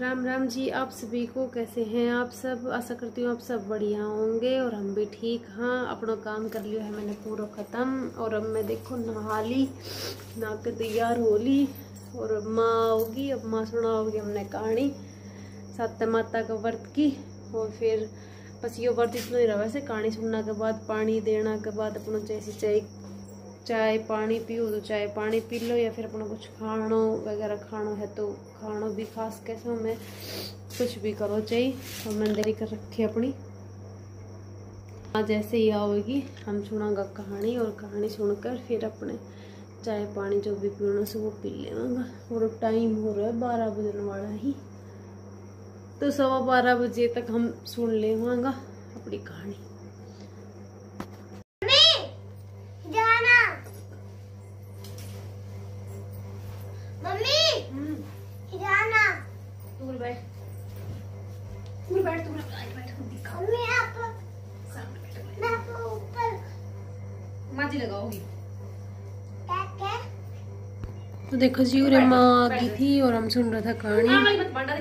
राम राम जी, आप सभी को कैसे हैं? आप सब, आशा करती हूँ आप सब बढ़िया होंगे और हम भी ठीक। हाँ अपना काम कर लिया है मैंने पूरा ख़त्म और अब मैं देखो नहा ली, नहा के तैयार हो ली और माँ आओगी, अब माँ सुनाओगी हमने कहानी सत्य माता का व्रत की और फिर बस ये व्रत इतना ही रहा। वैसे कहानी सुनने के बाद, पानी देना के बाद अपना जैसी चाय चाय पानी पियो तो चाय पानी पी लो या फिर अपना कुछ खानो वगैरह खाना है तो खाना भी खास कैसे हमें कुछ भी करो चाहिए और मैंने देरी कर रखी अपनी। जैसे ही आओगी, हम सुनागा कहानी और कहानी सुनकर फिर अपने चाय पानी जो भी पीना से वो पी लेगा और टाइम हो रहा है बारह बजने वाला ही। तो सवा बारह बजे तक हम सुन लेवागा अपनी कहानी। लगाओगी। तो देखो जी उरे माँ आ गई थी और हम सुन रहा था कहानी।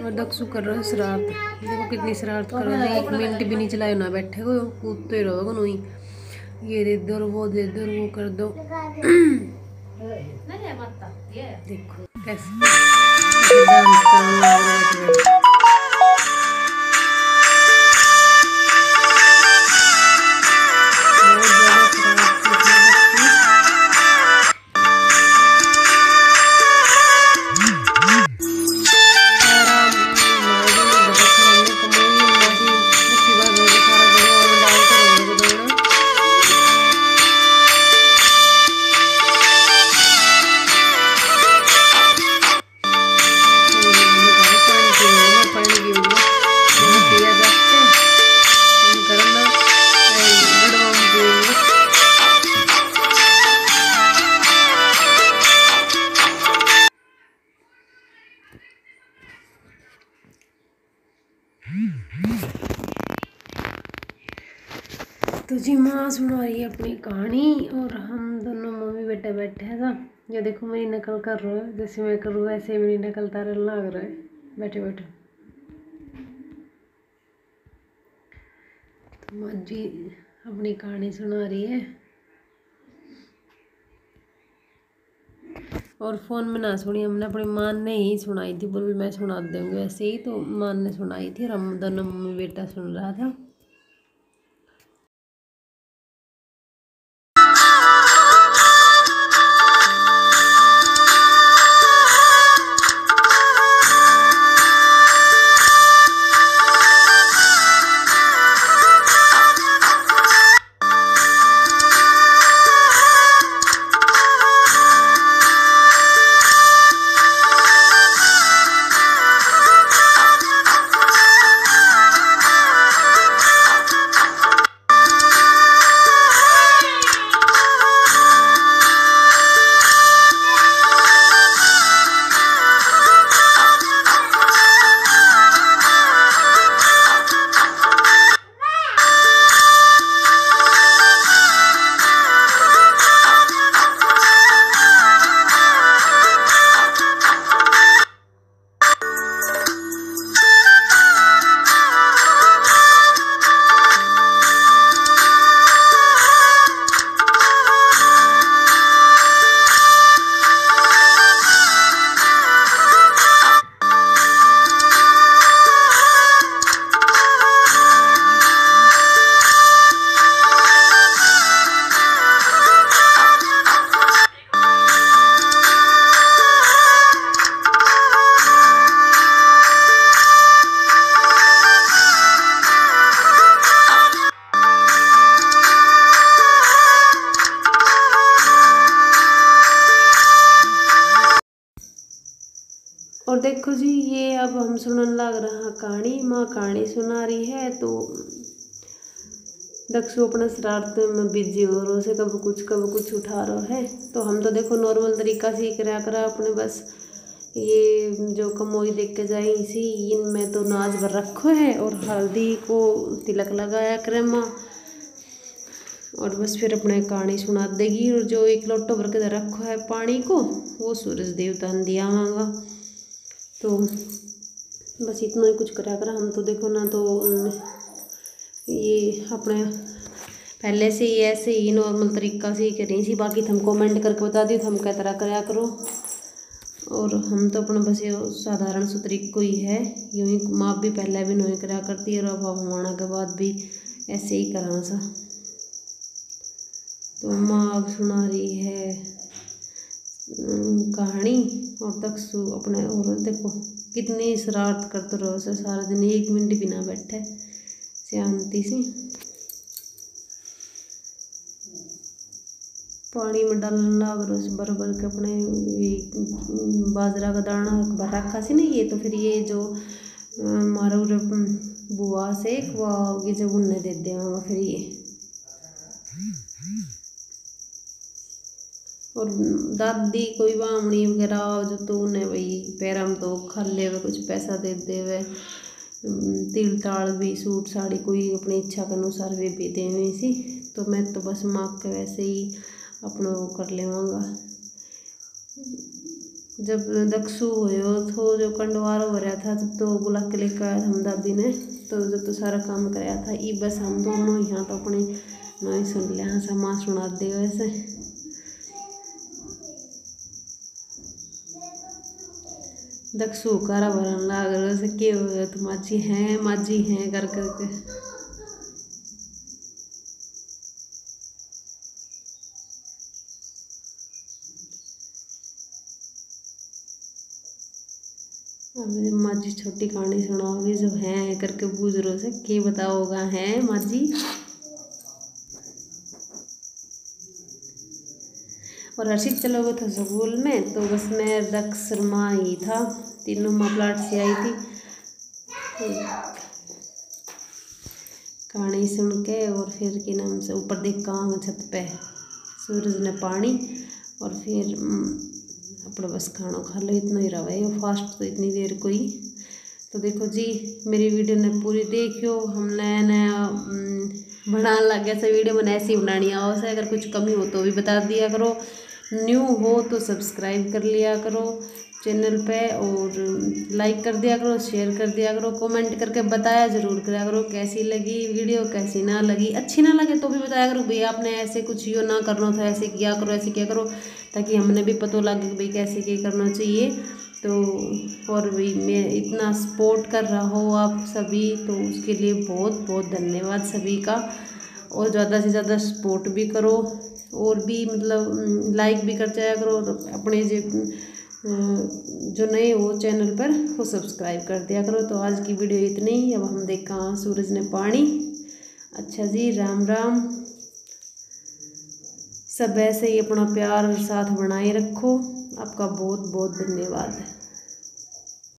और दक्षु कर रहा है शरारत देखो कितनी शरारत कर रहा है। एक मिनट भी नहीं चलाए ना बैठे को कूदते रहो नहीं ये दे दो वो दे दो वो कर दो। देखो कैसे डांस कर तो जी माँ सुना रही है अपनी कहानी और हम दोनों मम्मी बेटे बैठे हैं था ये देखो, मेरी नकल कर रहे हो। जैसे मैं करूँ, वैसे मेरी नकल तारे लग रहा है। बैठे बैठे। तो माँ जी अपनी कहानी सुना रही है। और फ़ोन में ना सुनी हमने अपनी मान ने ही सुनाई थी। बोल, मैं सुना दूँगी। वैसे ही तो मान ने सुनाई थी और हम दोनों मम्मी बेटा सुन रहा था। देखो जी, ये अब हम सुनने लग रहा कहानी। माँ कहानी सुना रही है तो दक्षु अपना शरारत में बिज़ी हो रहा से कब कुछ कब कुछ उठा रहा है। तो हम तो देखो नॉर्मल तरीका से ही करा करा अपने बस ये जो कमोई देख के जाए इसी इनमें तो नाच भर रखो है और हल्दी को तिलक लगाया करे माँ। और बस फिर अपने कहानी सुना देगी और जो एक लोटो भर के रखो है पानी को, वो सूरज देवता दिया मांगा। तो बस इतना ही कुछ करा कर। हम तो देखो ना तो ये अपने पहले से ही ऐसे ही नॉर्मल तरीका से ही करी थी। बाकी तुम कमेंट करके बता दी हम क्या तरह कराया करो। और हम तो अपना बस ये साधारण सा तरीको ही है। यूँ ही माँ भी पहले भी नहीं कराया करती है, और अब हमारा के बाद भी ऐसे ही करा सा। तो माँ सुना रही है कहानी। और तक सु अपने और देखो, कितनी शरारत करते रहो से सारा दिन एक मिनट भी ना बैठे। शांति सी। पानी में डालना अगर उस भर भर के अपने बाजरा का दाना भर रखा सी ना ये तो फिर ये जो मारो बुआ से वो ये जब उन्हें दे देगा फिर ये। और दादी कोई बामणी वगैरह जो तो उन्हें भाई पैरम तो खा ले कुछ पैसा दे दे वे तिल ताल भी, सूट साड़ी कोई अपनी इच्छा के अनुसार वे भी देवे सी। तो मैं तो बस माँ के वैसे ही अपना वो कर लेवांगा। जब दक्षु हो तो जो कंडवार हो रहा था, तब तो बुला के लेकर आया हम दादी ने। तो जब तो सारा काम कराया था, ई बस हम दोनों यहाँ तो अपने ही सुन लिया हाँ माँ सुना दे वैसे। दक्षु कारा भरन लाग वैसे के हो तुम माची हैं, माजी हैं, कर अभी माजी छोटी कहानी सुनाओगी जो है, करके पूछ रो से के बताओगा, है माजी और हर्षित चलोगे था स्कूल में तो बस मैं रख शर्मा ही था। तीनों माँ प्लाट से आई थी। कहानी सुन के और फिर के नाम से ऊपर देख कहाँ छत पे। सूरज ने पानी और फिर अपना बस खाना खा लो, इतना ही रहा है। फास्ट तो इतनी देर कोई। तो देखो जी, मेरी वीडियो ने पूरी देखियो हम नया नया बनाने लग ऐसा वीडियो मैंने ऐसी बनानी आओ से अगर कुछ कमी हो तो भी बता दिया करो। न्यू हो तो सब्सक्राइब कर लिया करो चैनल पे और लाइक कर दिया करो, शेयर कर दिया करो, कमेंट करके बताया ज़रूर करा करो कैसी लगी वीडियो, कैसी ना लगी। अच्छी ना लगे तो भी बताया करो, भैया, आपने ऐसे कुछ यो ना करना था, ऐसे किया करो, ऐसे किया करो, ताकि हमने भी पता लगे भाई कैसे क्या करना चाहिए। तो और भी मैं इतना सपोर्ट कर रहा हो आप सभी तो उसके लिए बहुत बहुत धन्यवाद सभी का। और ज़्यादा से ज़्यादा सपोर्ट भी करो और भी मतलब लाइक भी कर जाया करो और अपने जो जो नए हो चैनल पर, वो सब्सक्राइब कर दिया करो। तो आज की वीडियो इतनी ही। अब हम देखा सूरज ने पानी। अच्छा जी, राम राम। सब ऐसे ही अपना प्यार और साथ बनाए रखो। आपका बहुत बहुत धन्यवाद।